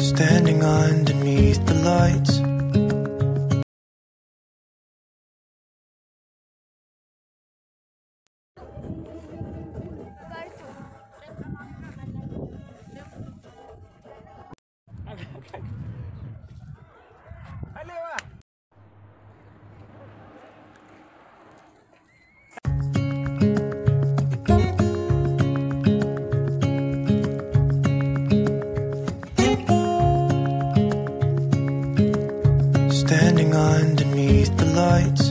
Standing underneath the lights. okay. underneath the lights.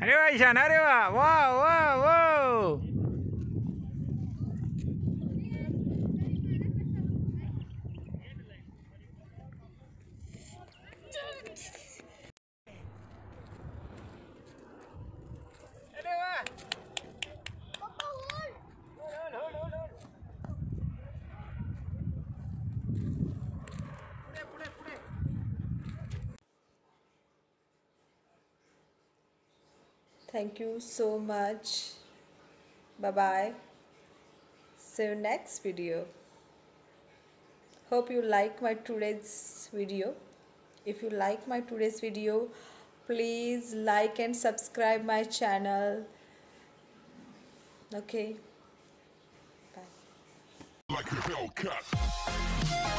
Hello, Jan, Hello. Wow, wow! Thank you so much. Bye bye. See you next video. Hope you like my today's video. If you like my today's video, please like and subscribe my channel. Okay. Bye. like.